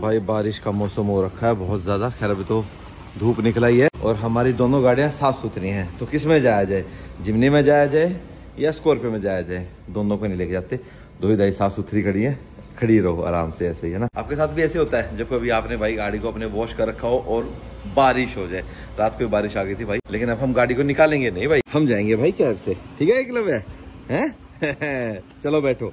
भाई बारिश का मौसम हो रखा है बहुत ज़्यादा। खैर अभी तो धूप निकला ही है और हमारी दोनों गाड़ियाँ साफ़ सुथरी हैं। तो किसमें जाया जाए? जिमनी में जाया जाए या स्कॉर्पियो में जाया जाए? दोनों को नहीं लेके जाते। दो ही दाई साफ़ सुथरी खड़ी है। खड़ी रहो आराम से ऐसे ही है ना? आपके साथ भी ऐसे होता है जब कभी आपने भाई गाड़ी को अपने वॉश कर रखा हो और बारिश हो जाए। रात को बारिश आ गई थी भाई लेकिन अब हम गाड़ी को निकालेंगे नहीं भाई? हम जाएँगे भाई कैब से। ठीक है एक है? हैं? चलो बैठो।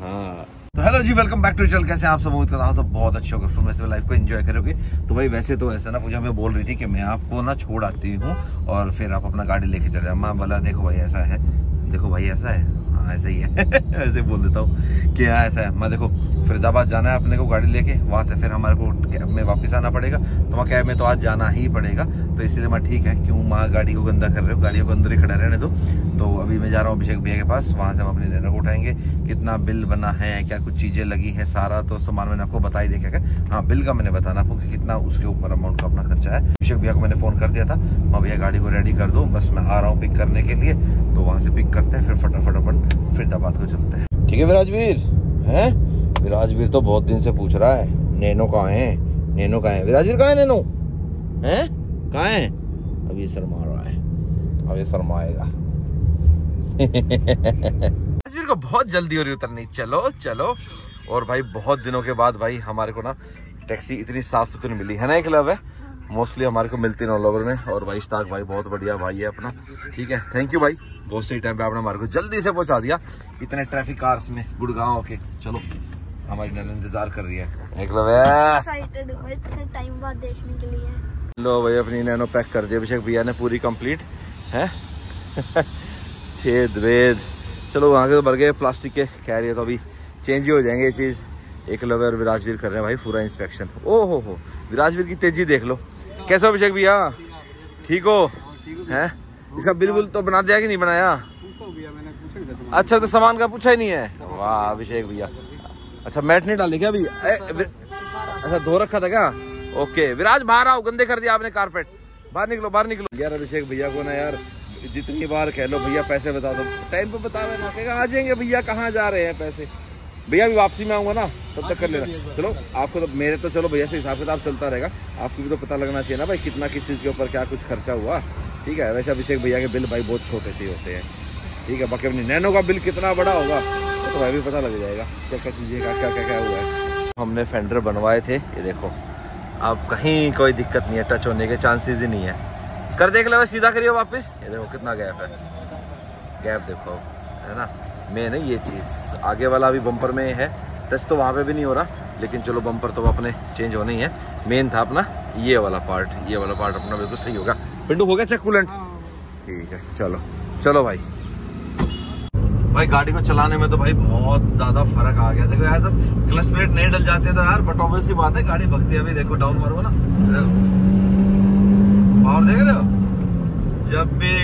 हाँ। तो हेलो जी वेलकम बैक टू चल कैसे आप सब? उम्मीद करता हूँ सब बहुत अच्छे होगा फ़िल्म वैसे लाइफ को एंजॉय करोगे। तो भाई, वैसे तो ऐसा ना मुझे हमें बोल रही थी कि मैं आपको ना छोड़ आती हूँ और फिर आप अपना गाड़ी लेके चले जाए माँ बोला देखो भाई, ऐसा है? देखो भाई, ऐसा है? हाँ ऐसा ही है, ऐसे बोल देता हूँ कि हाँ ऐसा है। मैं देखो, फरीदाबाद जाना है अपने को गाड़ी लेके, वहाँ से फिर हमारे को कैब में वापस आना पड़ेगा। तो वहाँ कैब में तो आज जाना ही पड़ेगा तो इसलिए मैं ठीक है, क्यों वहाँ गाड़ी को गंदा कर रहे हो? गाड़ियों को अंदर ही खड़ा रहने दो। तो अभी मैं जा रहा हूँ अभिषेक भैया के पास, वहाँ से हम अपनी नैनो को उठाएँगे। कितना बिल बना है, क्या कुछ चीज़ें लगी हैं, सारा तो सामान मैंने आपको बता ही देखा हाँ बिल का मैंने बताना आपको कि कितना उसके ऊपर अमाउंट का अपना खर्चा है। अभिषेक भैया को मैंने फ़ोन कर दिया था, मैं भैया, गाड़ी को रेडी कर दो, बस मैं आ रहा हूँ पिक करने के लिए। तो वहाँ से पिक करते हैं, फिर फटाफट अपन फरीदाबाद को चलते हैं। ठीक है विराजवीर? है? विराजवीर तो बहुत दिन से पूछ रहा है। नैनो कहाँ है? नैनो कहाँ है? विराजवीर, कहाँ है नैनो? है? कहाँ है? अब ये शर्मा रहा है। अब ये शर्माएगा विराजवीर को बहुत जल्दी हो रही उतरनी। चलो चलो। और भाई, बहुत दिनों के बाद भाई हमारे को ना टैक्सी इतनी साफ़ सुथरी मिली। है ना एक क्लब है? मोस्टली हमारे को मिलती है ओवर में और भाई स्टाक भाई बहुत बढ़िया भाई है अपना। ठीक है थैंक यू भाई। बहुत सही टाइम पे आपने हमारे को जल्दी से पहुँचा दिया। इतने ट्रैफ़िक कार्स में गुड़गांव के। चलो हमारी नैन इंतज़ार कर रही है। एक्साइटेड टाइम बाद देखने के लिए। लो भाई अपनी नैनो पैक कर दिया अभिषेक भैया ने पूरी कंप्लीट है? छेद वेद चलो वहाँ के तो भर गए प्लास्टिक के। कह रही है तो अभी चेंज ही हो जाएँगे ये चीज़। एक लवे और विराजवीर कर रहे हैं भाई पूरा इंस्पेक्शन ओ हो हो विराजवीर की तेज़ी देख लो। कैसे हो अभिषेक भैया? ठीक हो? हैं? इसका बिल बुल तो बना दिया कि नहीं बनाया? अच्छा तो सामान का पूछा ही नहीं है। वाह, अभिषेक भैया। अच्छा मैट नहीं डाली क्या अभी? अच्छा धो रखा था क्या? ओके, विराज, बाहर आओ, गंदे कर दिया आपने कारपेट। बाहर निकलो बाहर निकलो। यार, अभिषेक भैया को ना यार, जितनी बार कह लो, भैया पैसे बता दो। टाइम पे बता कहेगा, आ जाएँगे, भैया कहाँ जा रहे हैं पैसे? भैया भी वापसी में आऊँगा ना तब तक कर लेना। चलो आपको तो मेरे तो चलो भैया से हिसाब किताब चलता रहेगा। आपको भी तो पता लगना चाहिए ना भाई कितना किस चीज़ के ऊपर क्या कुछ खर्चा हुआ। ठीक है वैसे अभिषेक भैया के बिल भाई बहुत छोटे से होते हैं। ठीक है बाकी अपनी नैनो का बिल कितना बड़ा होगा तो भाई भी पता लग जाएगा क्या क्या चीज़ें का क्या क्या क्या हुआ है। हमने फेंडर बनवाए थे ये देखो। अब कहीं कोई दिक्कत नहीं है टच होने के चांसेस ही नहीं है। कर देख लो सीधा करियो वापस। ये देखो कितना गैप है। गैप देखो है ना? मेन है ये चीज़ आगे वाला अभी बम्पर में है। टच तो वहाँ पे भी नहीं हो रहा लेकिन चलो बम्पर तो अपने चेंज होना ही है। मेन था अपना ये वाला पार्ट ये वाला पार्ट अपना बिल्कुल सही होगा। पिंडू हो गया चेक कूलेंट ठीक है चलो। चलो भाई। भाई गाड़ी को चलाने में तो भाई बहुत ज़्यादा फ़र्क आ गया। देखो यार जब क्लच प्लेट नहीं डल जाते तो यार बट ऑब्वियस सी बात है गाड़ी भगती अभी देखो डाउन मारो ना। पावर देख रहे हो? जब भी।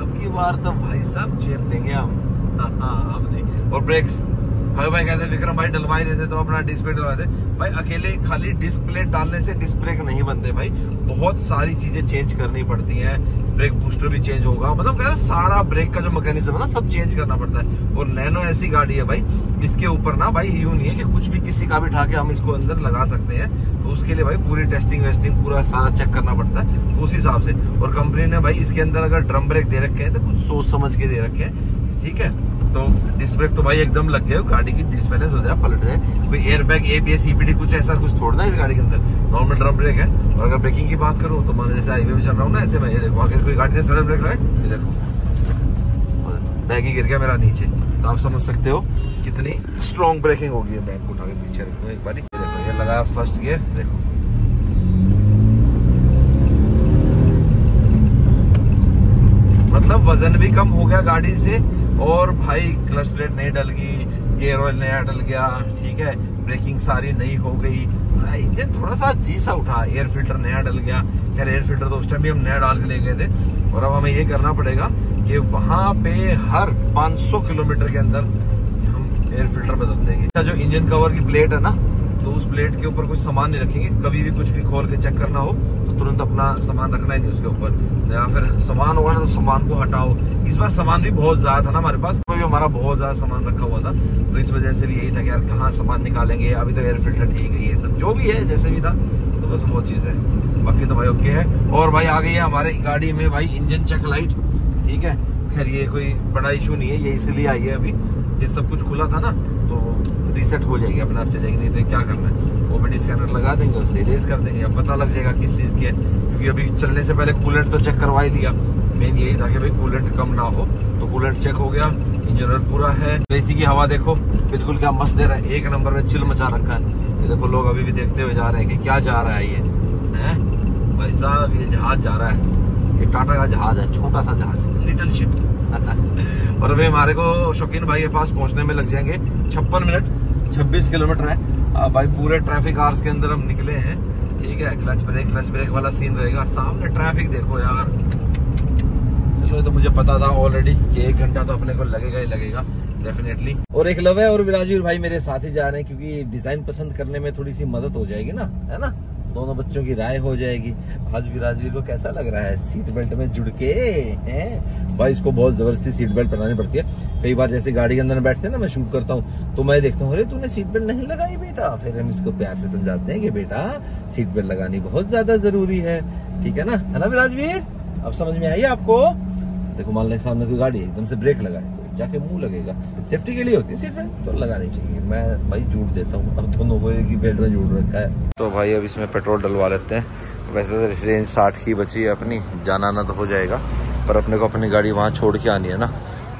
अब की बार तो भाई सब चेप देंगे हम। हाँ, अब नहीं और ब्रेक्स भाई भाई कहते विक्रम भाई डलवाई थे तो अपना डिस्प्ले डलवा दे भाई अकेले खाली डिस्प्ले डालने से डिस्प्ले नहीं बनते भाई। बहुत सारी चीज़ें चेंज करनी पड़ती हैं। ब्रेक बूस्टर भी चेंज होगा। मतलब कह रहे सारा ब्रेक का जो मैकेनिज्म है ना सब चेंज करना पड़ता है। और नैनो ऐसी गाड़ी है भाई इसके ऊपर ना भाई यूँ नहीं है कि कुछ भी किसी का भी उठा के हम इसको अंदर लगा सकते हैं। तो उसके लिए भाई पूरी टेस्टिंग वेस्टिंग पूरा सारा चेक करना पड़ता है तो उस हिसाब से। और कंपनी ने भाई इसके अंदर अगर ड्रम ब्रेक दे रखे हैं तो कुछ सोच समझ के दे रखे हैं। ठीक है? तो डिस्क ब्रेक तो भाई एकदम लग गए, गाड़ी की डिसबैलेंस हो जाए पलट जाए कोई एयर बैग एबीएस ईपीडी कुछ ऐसा कुछ छोड़ना है इस गाड़ी के अंदर। नॉर्मल ड्रम ब्रेक है। और अगर ब्रेकिंग की बात करूँ तो मान जैसे हाईवे में चल रहा हूँ ना, ऐसे में ये देखो, आगे कोई गाड़ी ने सडन ब्रेक लगाए ये देखो। बैग ही गिर गया मेरा नीचे। तो आप समझ सकते हो कितनी स्ट्रॉन्ग ब्रेकिंग होगी है बैग को उठा के पीछे रखो एक बार। देखो, ये लगाया फ़र्स्ट गियर देखो। मतलब वज़न भी कम हो गया गाड़ी से और भाई क्लच प्लेट नहीं डल गई गेयर ऑयल नया डल गया, ठीक है? ब्रेकिंग सारी नई हो गई। इंजन थोड़ा सा जी सा उठा एयर फ़िल्टर नया डल गया। खैर एयर फ़िल्टर तो उस टाइम भी हम नया डाल के ले गए थे। और अब हमें ये करना पड़ेगा कि वहाँ पे हर 500 किलोमीटर के अंदर हम एयर फ़िल्टर बदल देंगे। जो इंजन कवर की प्लेट है ना तो उस प्लेट के ऊपर कुछ सामान नहीं रखेंगे। कभी भी कुछ भी खोल के चेक करना हो तुरंत अपना सामान रखना ही नहीं उसके ऊपर। या फिर सामान होगा ना तो सामान को हटाओ। इस बार सामान भी बहुत ज़्यादा था ना हमारे पास। तो हमारा बहुत ज़्यादा सामान रखा हुआ था। तो इस वजह से भी यही था कि यार कहाँ सामान निकालेंगे? अभी तो एयर फ़िल्टर ठीक है ये सब। जो भी है, जैसे भी था तो बस वो चीज़ है। बाकी तो भाई ओके है। और भाई आ गई है हमारे गाड़ी में भाई इंजन चेक लाइट ठीक है? खैर, ये कोई बड़ा इशू नहीं है। ये इसीलिए आई है अभी। ये सब कुछ खुला था ना तो रीसेट हो जाएगी अपने आप चलेगी। नहीं तो क्या करना है? ओपीडी स्कैनर लगा देंगे उससे इरेज कर देंगे। अब पता लग जाएगा किस चीज़ की है क्योंकि अभी चलने से पहले कूलेंट तो चेक करवा ही लिया। मेन यही था कि भाई कूलेंट कम ना हो तो कूलेंट चेक हो गया। इंजन ऑयल पूरा है। एसी की हवा देखो बिल्कुल क्या मस्त दे रहा है। एक नंबर में चिल मचा रखा है। ये देखो लोग अभी भी देखते हुए जा रहे हैं कि क्या जा रहा है ये। है? भाई साहब ये जहाज़ जा रहा है। ये टाटा का जहाज़ है छोटा सा जहाज़। लिटिल शिप और अभी हमारे को शौकीन भाई के पास पहुँचने में लग जाएँगे। छप्पन मिनट छब्बीस किलोमीटर है। अब भाई पूरे ट्रैफ़िक आर्स के अंदर हम निकले हैं। ठीक है क्लच ब्रेक क्लच ब्रेक वाला सीन रहेगा। सामने ट्रैफ़िक देखो यार। चलो तो मुझे पता था ऑलरेडी कि एक घंटा तो अपने को लगेगा ही लगेगा। डेफिनेटली और एक लव है और विराजवीर भाई मेरे साथ ही जा रहे हैं, क्योंकि डिज़ाइन पसंद करने में थोड़ी सी मदद हो जाएगी ना, है ना? दोनों बच्चों की राय हो जाएगी। आज विराजवीर को कैसा लग रहा है? सीट बेल्ट में जुड़ के, हैं? भाई, इसको बहुत ज़बरदस्ती सीट बेल्ट बनानी पड़ती है। कई बार जैसे गाड़ी के अंदर बैठते हैं ना, मैं शूट करता हूँ तो मैं देखता हूँ, अरे, तूने सीट बेल्ट नहीं लगाई बेटा? फिर हम इसको प्यार से समझाते हैं कि, बेटा, सीट बेल्ट लगानी बहुत ज़्यादा ज़रूरी है। ठीक है ना? है ना विराजवीर अब समझ में आई आपको? देखो, मान लें सामने कोई गाड़ी एकदम से ब्रेक लगाए तो जाके मुँह लगेगा। सेफ्टी के लिए होती है सीट बेल्ट तो लगानी चाहिए। मैं भाई जूट देता हूँ। अब दोनों को ही बेल्ट में जूट रखा है। तो भाई अब इसमें पेट्रोल डलवा लेते हैं। वैसे तो रेंज साठ की बची है अपनी। जाना आना तो हो जाएगा। पर अपने को अपनी गाड़ी वहाँ छोड़ के आनी है ना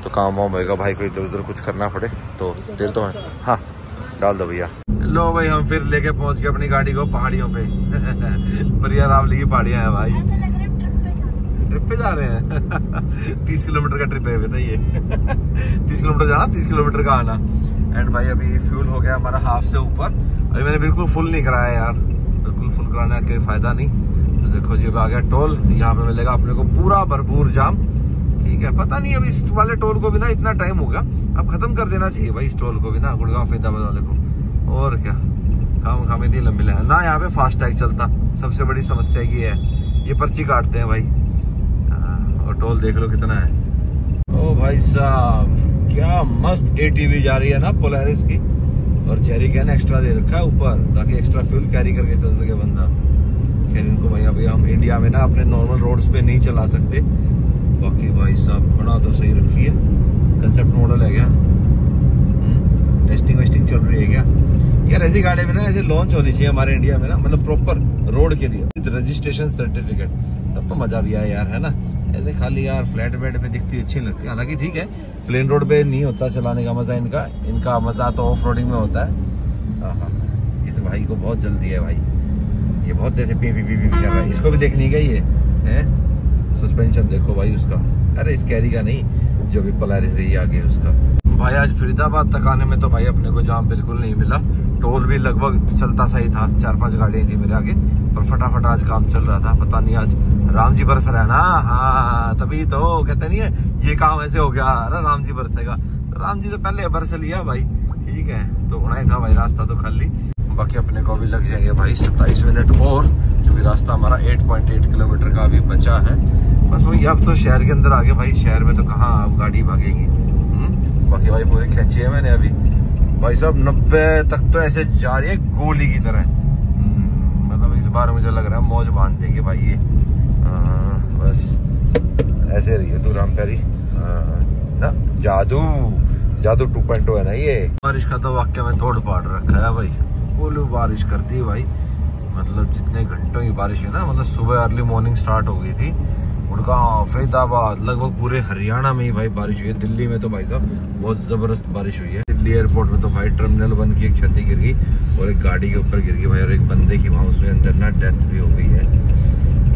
तो काम वाम होएगा। भाई को इधर उधर कुछ करना पड़े तो तेल तो है। डाल दो भैया। लो भाई, हम फिर लेके पहुँच गए अपनी गाड़ी को पहाड़ियों पे। परिया रावली की पहाड़ियाँ हैं भाई। ट्रिप पे जा रहे हैं। तीस किलोमीटर का ट्रिप है ये। तीस किलोमीटर जाना, तीस किलोमीटर का आना। एंड भाई अभी फ्यूल हो गया हमारा हाफ़ से ऊपर। अभी मैंने बिल्कुल फुल नहीं कराया यार। बिल्कुल फुल कराने का फ़ायदा नहीं। तो देखो जी, अब आ गया टोल यहाँ पे मिलेगा अपने को पूरा भरपूर जाम। ठीक है, पता नहीं अब इस वाले टोल को भी ना इतना टाइम हो गया। अब खत्म कर देना चाहिए भाई इस टोल को भी ना। गुड़गांव फैदाबाद वाले को। और क्या? काम खाम इतनी लंबी है ना यहाँ पे फास्ट टैग चलता। सबसे बड़ी समस्या ये है। ये पर्ची काटते हैं भाई। और टोल देख लो कितना है। ओ भाई साहब, क्या मस्त एटीवी जा रही है ना पोलैरिस की। और चेरी कैन एक्स्ट्रा दे रखा है ऊपर, ताकि एक्स्ट्रा फ्यूल कैरी करके चल सके बंदा। खैर, इनको भाई अभी हम इंडिया में ना अपने नॉर्मल रोड्स पे नहीं चला सकते। बाकी भाई साहब, बड़ा तो सही रखी है। कंसेप्ट मॉडल है क्या? टेस्टिंग वेस्टिंग चल रही है क्या? यार, ऐसी गाड़ी में ना ऐसे लॉन्च होनी चाहिए हमारे इंडिया में ना मतलब प्रॉपर रोड के लिए। रजिस्ट्रेशन सर्टिफिकेट तब तो मज़ा भी आया यार, है ना? ऐसे खाली यार फ्लैट बेड पे दिखती अच्छी लगती। है हालाँकि ठीक है प्लेन रोड पे नहीं होता चलाने का मज़ा इनका। इनका मज़ा तो ऑफ़ रोडिंग में होता है। हाँ हाँ। इस भाई को बहुत जल्दी है भाई। ये बहुत देर से पी पी पी पी कर रहा है। इसको भी देखनी है ये? है? सस्पेंशन देखो भाई उसका। अरे, इस कैरी का नहीं, जो भी पलारिस गई आगे उसका। भाई, आज फरीदाबाद तक आने में तो भाई अपने को जाम बिल्कुल नहीं मिला। टोल भी लगभग चलता सही था। चार, पाँच गाड़ियाँ थी मेरे आगे। पर फटाफट आज काम चल रहा था, पता नहीं आज राम जी बरस रहा है ना? हाँ तभी तो कहते नहीं है, ये काम ऐसे हो गया, अरे राम जी बरसेगा। तो राम जी तो पहले बरस लिया भाई, ठीक है तो होना ही था भाई, रास्ता तो खाली। बाकी अपने को भी लग जाएँगे भाई, सत्ताईस मिनट और, क्योंकि रास्ता हमारा 8.8 किलोमीटर का अभी बचा है। बस वही, अब तो शहर के अंदर आगे भाई, शहर में तो कहाँ अब गाड़ी भागेगी? हम्म? बाकी भाई पूरी खींची है मैंने अभी। भाई साहब, नब्बे तक तो ऐसे जा रही है, गोली की तरह। बार मुझे लग रहा है मौज बाँध देगी भाई ये हाँ, बस ऐसे रही है तू राम हाँ, ना जादू जादू 2.0 है ना ये? बारिश का तो वाक्य में तोड़ पाड़ रखा है भाई। फुल बारिश कर दी भाई। मतलब जितने घंटों की बारिश है ना मतलब सुबह अर्ली मॉर्निंग स्टार्ट हो गई थी गुड़गांव फरीदाबाद लगभग पूरे हरियाणा में ही भाई बारिश हुई है। दिल्ली में तो भाई साहब बहुत ज़बरदस्त बारिश हुई है। दिल्ली एयरपोर्ट में तो भाई टर्मिनल वन की एक छत गिर गई और एक गाड़ी के ऊपर गिर गई भाई, और एक बंदे की वहाँ उसमें अंदर ना डेथ भी हो गई है।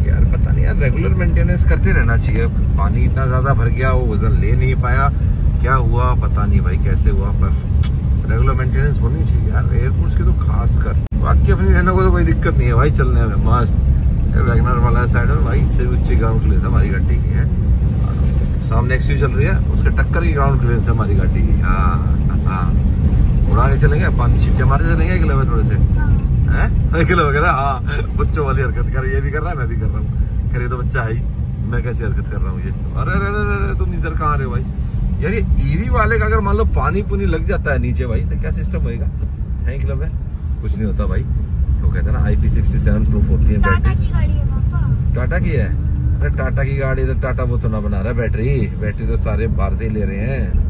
यार पता नहीं यार रेगुलर मेंटेनेंस करते रहना चाहिए। पानी इतना ज़्यादा भर गया, वो वज़न ले नहीं पाया। क्या हुआ पता नहीं भाई, कैसे हुआ, पर रेगुलर मेंटेनेंस होनी चाहिए यार। एयरपोर्ट्स की तो खास कर। बाकी अपनी रहने को तो कोई दिक्कत नहीं है भाई, चलने में मस्त। वैगनर वाला साइड में भाई भी अच्छी ग्राउंड क्लियरेंस हमारी गाड़ी की है। सामने एक्सयू चल रही है, उसके टक्कर की ग्राउंड क्लियरेंस है हमारी गाड़ी की हाँ। हाँ। उड़ा के चलेंगे पानी छिट्टे मारे चलेंगे अगले में थोड़े से। हैं? निकलो कहता हाँ। बच्चों वाली हरकत कर ये भी कर रहा है मैं भी कर रहा हूँ। खैर ये तो बच्चा है मैं कैसी हरकत कर रहा हूँ ये? अरे अरे अरे अरे तुम इधर कहाँ रहे हो भाई? यार ये ईवी वाले का अगर मान लो पानी पुनी लग जाता है नीचे भाई तो क्या सिस्टम होएगा? है क्लब है? कुछ नहीं होता भाई। वो कहते हैं ना I P sixty seven proof होती है टाटा बैटरी है टाटा की है? अरे टाटा की गाड़ी तो टाटा वो तो ना बना रहा है बैटरी बैटरी तो सारे बाहर से ही ले रहे हैं।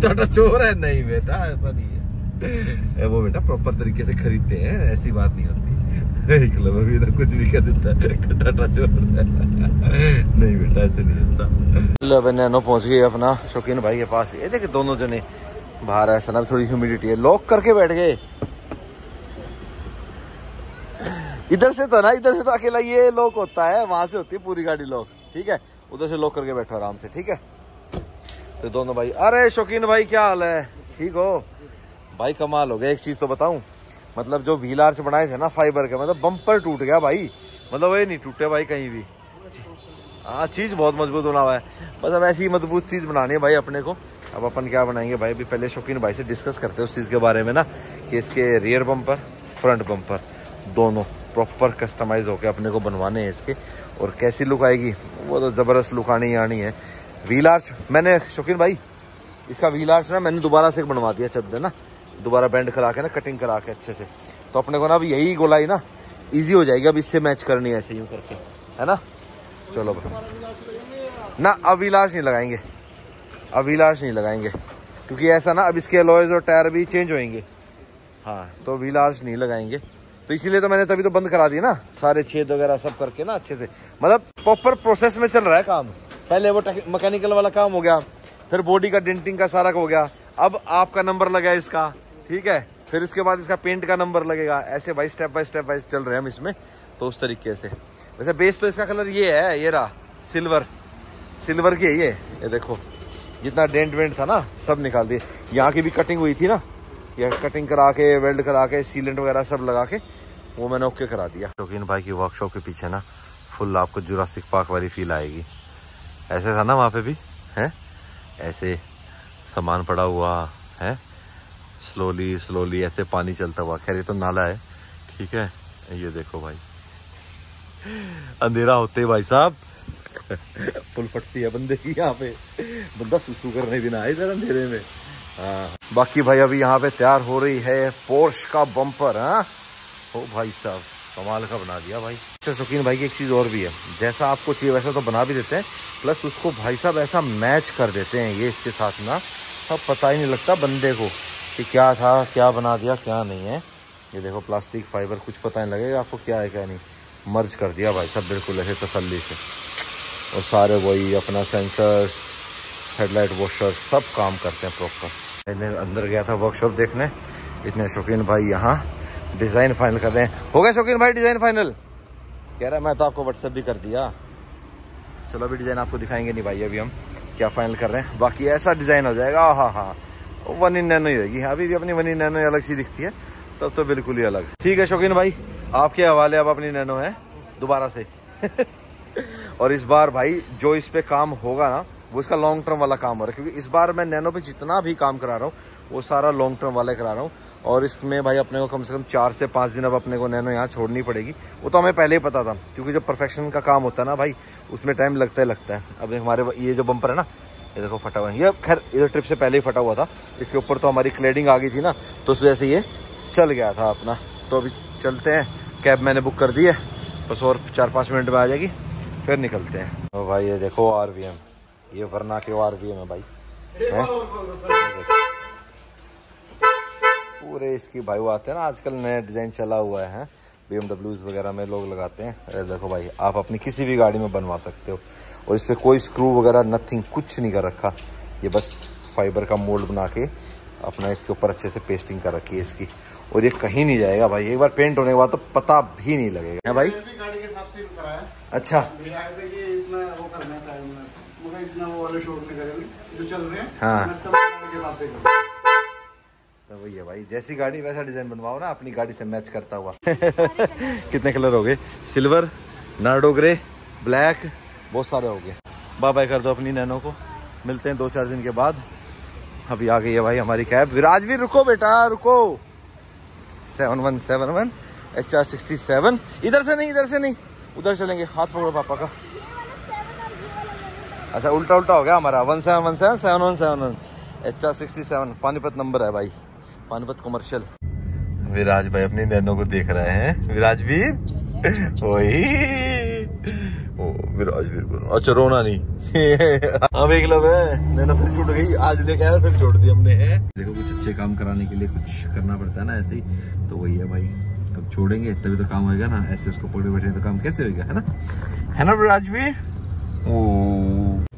टाटा चोर है? नहीं बेटा, ऐसा नहीं है। वो बेटा प्रॉपर तरीके से खरीदते हैं, ऐसी बात नहीं होती। एक अभी तो कुछ भी कह देता है टाटा चोर नहीं बेटा, ऐसे नहीं होता। नैनो पहुँच गए अपना, शौकीन भाई के पास। ये देखे, दोनों जने बाहर ऐसा ना, थोड़ी ह्यूमिडिटी है। लॉक करके बैठ गए। इधर से तो ना, इधर से तो अकेला ये लॉक होता है, वहाँ से होती है पूरी गाड़ी लॉक ठीक है? उधर से लॉक करके बैठो आराम से, ठीक है? तो दोनों भाई अरे शौकीन भाई, क्या हाल है? ठीक हो? भाई, कमाल हो गया। एक चीज़ तो बताऊँ मतलब जो व्हील आर्च बनाए थे ना फाइबर के मतलब बम्पर टूट गया भाई। मतलब ये नहीं टूटे भाई कहीं भी। हाँ चीज़ बहुत मज़बूत बना हुआ है। बस अब ऐसी मज़बूत चीज़ बनानी है भाई अपने को। अब अपन क्या बनाएँगे भाई? अभी पहले शौकीन भाई से डिस्कस करते हैं उस चीज़ के बारे में ना, कि इसके रियर बम्पर फ्रंट बम्पर दोनों प्रॉपर कस्टमाइज होके अपने को बनवाने हैं इसके। और कैसी लुक आएगी? वो तो ज़बरदस्त लुक आनी आनी है। व्हील आर्च मैंने, शौकीन भाई, इसका व्हील आर्च ना मैंने दोबारा से बनवा दिया चद्दर ना। दोबारा बैंड करा के ना कटिंग करा के अच्छे से। तो अपने को ना अब यही गोलाई ना इजी हो जाएगी, अब इससे मैच करनी है ऐसे यूँ करके। है ना? चलो भाई। ना, अब व्हील आर्च नहीं लगाएँगे। अब व्हील आर्च नहीं लगाएँगे। क्योंकि ऐसा ना, अब इसके अलॉयज और टायर भी चेंज होएँगे। हाँ तो व्हील आर्च नहीं लगाएँगे। तो इसीलिए तो मैंने तभी तो बंद करा दिया ना। सारे छेद वगैरह सब करके ना अच्छे से। मतलब प्रॉपर प्रोसेस में चल रहा है काम। पहले वो मैकेनिकल वाला काम हो गया, फिर बॉडी का डेंटिंग का सारा हो गया। अब आपका नंबर लगा इसका, ठीक है? फिर इसके बाद इसका पेंट का नंबर लगेगा। ऐसे भाई स्टेप बाय स्टेप वाइज चल रहे हैं हम इसमें तो उस तरीके से। वैसे बेस तो इसका कलर ये है, ये रहा सिल्वर सिल्वर की है ये ये देखो। जितना डेंट वेंट था ना, सब निकाल दिए। यहाँ की भी कटिंग हुई थी ना ये कटिंग करा के वेल्ड करा के सीलेंट वगैरह सब लगा के, वो मैंने ओके करा दिया। शौकीन भाई की वर्कशॉप के पीछे ना फुल आपको जुरासिक पार्क वाली फील आएगी। ऐसे था ना वहाँ पे भी, है? ऐसे सामान पड़ा हुआ, है? स्लोली स्लोली ऐसे पानी चलता हुआ। खैर, ये तो नाला है, ठीक है? ये देखो भाई। अंधेरा होते भाई साहब। पुल फटती है बंदे की यहाँ पे। बंदा सुसु करने भी ना इधर अंधेरे में। हाँ। बाकी भाई, अभी यहाँ पे तैयार हो रही है पोर्श का बम्पर हाँ? ओ भाई साहब। कमाल का बना दिया भाई। अच्छा शौकीन भाई की एक चीज़ और भी है। जैसा आपको चाहिए वैसा तो बना भी देते हैं, प्लस उसको भाई साहब ऐसा मैच कर देते हैं ये इसके साथ ना, अब पता ही नहीं लगता बंदे को कि क्या था, क्या बना दिया, क्या नहीं है। ये देखो, प्लास्टिक, फाइबर, कुछ पता नहीं लगेगा आपको क्या है, क्या नहीं। मर्ज कर दिया भाई साहब, बिल्कुल ऐसे तसल्ली से। और सारे वही अपना सेंसर्स हेडलाइट वॉशर सब काम करते हैं प्रॉपर मैंने अंदर गया था वर्कशॉप देखने। इतने शौकीन भाई यहाँ। डिज़ाइन फाइनल कर रहे हैं। हो गया शौकीन भाई डिज़ाइन फाइनल? कह रहा मैं तो आपको व्हाट्सएप भी कर दिया। चलो अभी डिज़ाइन आपको दिखाएँगे नहीं भाई, अभी हम क्या फाइनल कर रहे हैं। बाकी ऐसा डिज़ाइन हो जाएगा हाँ। हाँ वन इन नैनो ही रहेगी अभी भी अपनी वन इन नैनो अलग सी दिखती है, तब तो बिल्कुल ही अलग। ठीक है शौकीन भाई, आपके हवाले अब अपनी नैनो है, दोबारा से। और इस बार भाई, जो इस पे काम होगा ना, वो इसका लॉन्ग टर्म वाला काम हो रहा है, क्योंकि इस बार मैं नैनो पे जितना भी काम करा रहा हूँ वो सारा लॉन्ग टर्म वाला करा रहा हूँ। और इसमें भाई अपने को कम से कम चार से पाँच दिन अब अपने को नैनो यहाँ छोड़नी पड़ेगी। वो तो हमें पहले ही पता था, क्योंकि जब परफेक्शन का काम होता है ना भाई, उसमें टाइम लगता ही, लगता है। अब हमारे ये जो बम्पर है ना, ये देखो फटा हुआ है। ये खैर इधर ट्रिप से पहले ही फटा हुआ था। इसके ऊपर तो हमारी क्लेडिंग आ गई थी ना तो उस वजह से ये चल गया था अपना। तो अभी चलते हैं। कैब मैंने बुक कर दी है। बस और चार पाँच मिनट में आ जाएगी। फिर निकलते हैं। तो भाई, ये देखो आर ये वरना के आर है भाई। है? पूरे इसकी भाई वो आते हैं ना आजकल नया डिज़ाइन चला हुआ है। बी वगैरह में लोग लगाते हैं। अरे देखो भाई आप अपनी किसी भी गाड़ी में बनवा सकते हो। और इस पर कोई स्क्रू वगैरह नथिंग कुछ नहीं कर रखा। ये बस फाइबर का मोल्ड बना के अपना इसके ऊपर अच्छे से पेस्टिंग कर रखी है इसकी। और ये कहीं नहीं जाएगा भाई। एक बार पेंट होने के बाद तो पता भी नहीं लगेगा। है भाई? अच्छा। हाँ तो वही है भाई, जैसी गाड़ी वैसा डिज़ाइन बनवाओ ना, अपनी गाड़ी से मैच करता हुआ। कितने कलर हो गए? सिल्वर, नार्डो ग्रे, ब्लैक, बहुत सारे हो गए। बाय बाय कर दो अपनी नैनो को। मिलते हैं दो चार दिन के बाद। अभी आ गई है भाई हमारी कैब। विराज भी रुको बेटा, रुको। Seven one seven one, H R sixty seven. इधर से नहीं, इधर से नहीं। उधर चलेंगे, हाथ पकड़ो पापा का। अच्छा उल्टा उल्टा हो गया हमारा। One seven one seven seven one seven one. H R sixty seven, Panipat number है भाई। पानीपत कमर्शियल विराज भाई अपनी नैनो को देख रहे हैं। विराजवीर वही ओ विराजवीर को अच्छा रोना नहीं। अब एक लब है नैनो फिर छूट गई। आज लेके आया, फिर छोड़ दी हमने, है। देखो, कुछ अच्छे काम कराने के लिए कुछ करना पड़ता है ना ऐसे ही। तो वही है भाई। अब छोड़ेंगे? तभी तो काम होएगा ना। ऐसे उसको पकड़े बैठे तो काम कैसे होगा है ना? है ना विराजवीर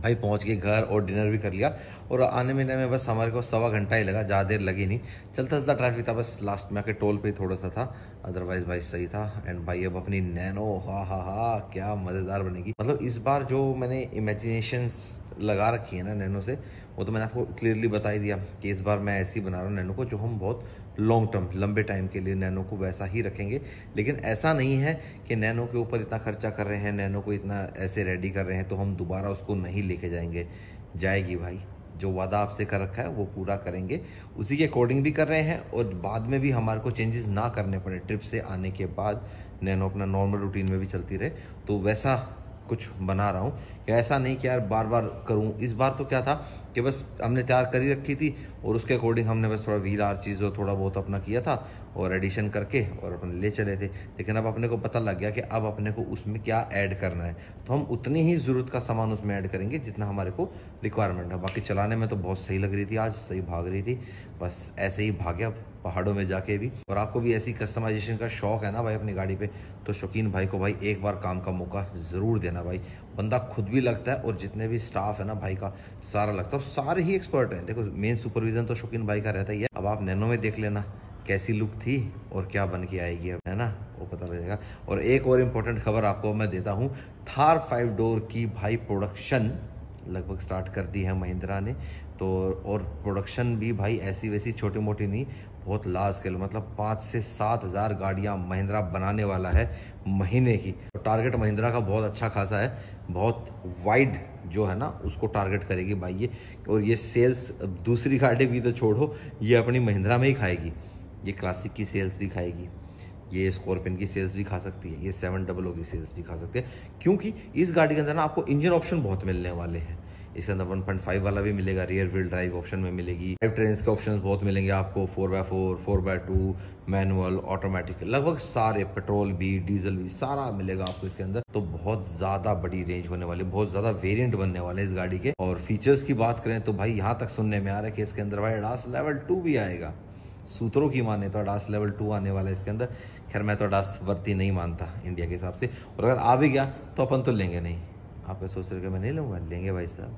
भाई पहुँच गए घर और डिनर भी कर लिया। और आने में में बस हमारे को सवा घंटा ही लगा, ज़्यादा देर लगी नहीं। चलता चलता ट्रैफ़िक था, बस लास्ट में आके टोल पे थोड़ा सा था। अदरवाइज़ भाई सही था। एंड भाई अब अपनी नैनो, हा हा हा, क्या मज़ेदार बनेगी। मतलब इस बार जो मैंने इमेजिनेशंस लगा रखी है ना नैनो से, वो तो मैंने आपको क्लियरली बता ही दिया कि इस बार मैं ऐसी बना रहा हूँ नैनो को, जो हम बहुत लॉन्ग टर्म लंबे टाइम के लिए नैनो को वैसा ही रखेंगे। लेकिन ऐसा नहीं है कि नैनो के ऊपर इतना खर्चा कर रहे हैं, नैनो को इतना ऐसे रेडी कर रहे हैं तो हम दोबारा उसको नहीं लेके जाएँगे। जाएगी भाई, जो वादा आपसे कर रखा है, वो पूरा करेंगे। उसी के अकॉर्डिंग भी कर रहे हैं और बाद में भी हमारे को चेंजेस ना करने पड़े। ट्रिप से आने के बाद नैनो अपना नॉर्मल रूटीन में भी चलती रहे। तो वैसा कुछ बना रहा हूँ। ऐसा नहीं कि यार बार बार करूँ। इस बार तो क्या था कि बस हमने तैयार कर ही रखी थी और उसके अकॉर्डिंग हमने बस थोड़ा व्हील आर चीज़ थोड़ा बहुत अपना किया था और एडिशन करके और अपने ले चले थे। लेकिन अब अपने को पता लग गया कि अब अपने को उसमें क्या ऐड करना है। तो हम उतनी ही ज़रूरत का सामान उसमें ऐड करेंगे जितना हमारे को रिक्वायरमेंट है। बाकी चलाने में तो बहुत सही लग रही थी आज, सही भाग रही थी। बस ऐसे ही भागे अब। पहाड़ों में जाके भी। और आपको भी ऐसी कस्टमाइजेशन का शौक है ना भाई अपनी गाड़ी पे तो शौकीन भाई को भाई एक बार काम का मौका ज़रूर देना भाई। बंदा खुद भी लगता है और जितने भी स्टाफ है ना भाई का, सारा लगता है। और सारे ही एक्सपर्ट हैं। देखो मेन सुपरविजन तो शौकीन भाई का रहता ही है। अब आप नैनो में देख लेना, कैसी लुक थी और क्या बन के आएगी अब, है ना? वो पता लग जाएगा और एक और इम्पोर्टेंट खबर आपको मैं देता हूँ। थार फाइव डोर की भाई प्रोडक्शन लगभग स्टार्ट कर दी है महिंद्रा ने। तो और प्रोडक्शन भी भाई ऐसी वैसी छोटी मोटी नहीं बहुत लार्ज स्केल मतलब पाँच से सात हज़ार गाड़ियाँ महिंद्रा बनाने वाला है महीने की। तो टारगेट महिंद्रा का बहुत अच्छा खासा है, बहुत वाइड जो है ना, उसको टारगेट करेगी भाई ये। और ये सेल्स दूसरी गाड़ी की तो छोड़ो, ये अपनी महिंद्रा में ही खाएगी। ये क्लासिक की सेल्स भी खाएगी। ये स्कॉर्पियन की सेल्स भी खा सकती है। ये सेवन डबल ओ की सेल्स भी खा सकती है। क्योंकि इस गाड़ी के अंदर ना आपको इंजन ऑप्शन बहुत मिलने वाले हैं। इसके अंदर 1.5 वाला भी मिलेगा रियर व्हील ड्राइव ऑप्शन में मिलेगी। ड्राइव ट्रेन के ऑप्शन बहुत मिलेंगे आपको four by four four by two manual automatic लगभग सारे पेट्रोल भी डीजल भी, सारा मिलेगा आपको इसके अंदर। तो बहुत ज़्यादा बड़ी रेंज होने वाली, बहुत ज़्यादा वेरियंट बनने वाले इस गाड़ी के। और फीचर्स की बात करें तो भाई यहाँ तक सुनने में आ रहा है कि इसके अंदर भाई अडास लेवल टू भी आएगा। सूत्रों की माने तो अडास लेवल टू आने वाला है इसके अंदर। खैर, मैं तो अडास वर्ती नहीं मानता इंडिया के हिसाब से। और अगर आ भी गया तो अपन तो लेंगे नहीं। आप क्या सोच रहे हो मैं नहीं लूँगा? लेंगे भाई साहब।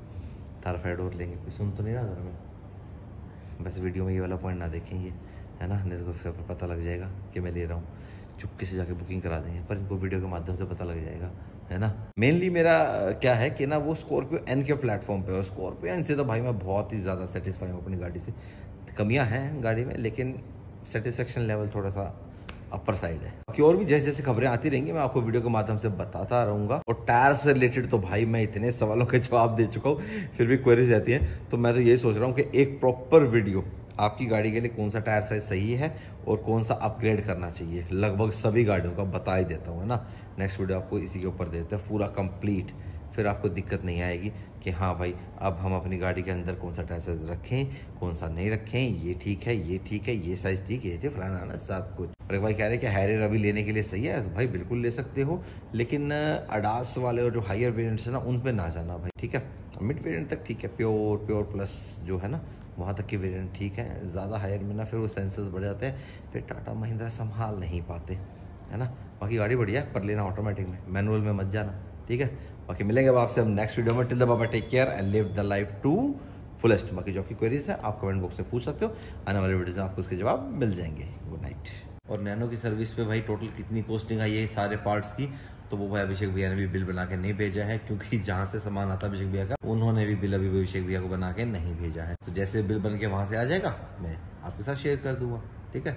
थारफाइड और लेंगे। कोई सुन तो नहीं रहा घर में? बस वीडियो में ये वाला पॉइंट ना देखेंगे है ना? नहीं तो फिर पता लग जाएगा कि मैं ले रहा हूँ। चुपके से जाके बुकिंग करा देंगे, पर इनको वीडियो के माध्यम से पता लग जाएगा, है ना? मेनली मेरा क्या है कि ना, वो स्कॉर्पियो एन के प्लेटफॉर्म पे और स्कॉर्पियो एन से तो भाई मैं बहुत ही ज़्यादा सेटिस्फाई हूँ अपनी गाड़ी से। कमियाँ हैं गाड़ी में, लेकिन सेटिस्फेक्शन लेवल थोड़ा सा अपर साइड है। बाकी और भी जैसे जैसे खबरें आती रहेंगी, मैं आपको वीडियो के माध्यम से बताता रहूँगा। और टायर से रिलेटेड तो भाई मैं इतने सवालों के जवाब दे चुका हूँ, फिर भी क्वेरीज रहती है। तो मैं तो यही सोच रहा हूँ कि एक प्रॉपर वीडियो आपकी गाड़ी के लिए कौन सा टायर साइज़ सही है और कौन सा अपग्रेड करना चाहिए। लगभग सभी गाड़ियों का बता ही देता हूँ, है ना? नेक्स्ट वीडियो आपको इसी के ऊपर देते हैं, पूरा कंप्लीट फिर आपको दिक्कत नहीं आएगी। कि हाँ भाई, अब हम अपनी गाड़ी के अंदर कौन सा टायर रखें, कौन सा नहीं रखें, ये ठीक है, ये ठीक है, ये साइज़ ठीक है, ये फलाना सब कुछ। और एक भाई कह रहे हैं कि हैरियर अभी लेने के लिए सही है? भाई बिल्कुल ले सकते हो, लेकिन अडास वाले और जो हायर वेरियंट्स है ना, उन पर ना जाना भाई, ठीक है? मिड वेरियंट तक ठीक है, प्योर प्योर प्लस जो है ना, वहाँ तक के वेरियंट ठीक है। ज़्यादा हायर में ना फिर वो सेंसर्स बढ़ जाते हैं, फिर टाटा महिंद्रा संभाल नहीं पाते, है ना? बाकी गाड़ी बढ़िया है, पर लेना ऑटोमेटिक में मैनुअल में मत जाना। ठीक है? बाकी मिलेंगे अब आपसे हम नेक्स्ट वीडियो में. Till the Baba take care and live the life to fullest बाकी जो आपकी क्वेरीज है, आप कमेंट बॉक्स में पूछ सकते हो. आने वाले वीडियो में आपको उसके जवाब मिल जाएँगे. गुड नाइट और नैनो की सर्विस पे भाई टोटल कितनी कॉस्टिंग आई है सारे पार्ट्स की? तो वो भाई अभिषेक भैया ने भी बिल बना के नहीं भेजा है, क्योंकि जहाँ से सामान आता अभिषेक भैया का, उन्होंने भी बिल अभी अभिषेक भैया को बना के नहीं भेजा है. तो जैसे बिल बन के वहाँ से आ जाएगा, मैं आपके साथ शेयर कर दूँगा. ठीक है?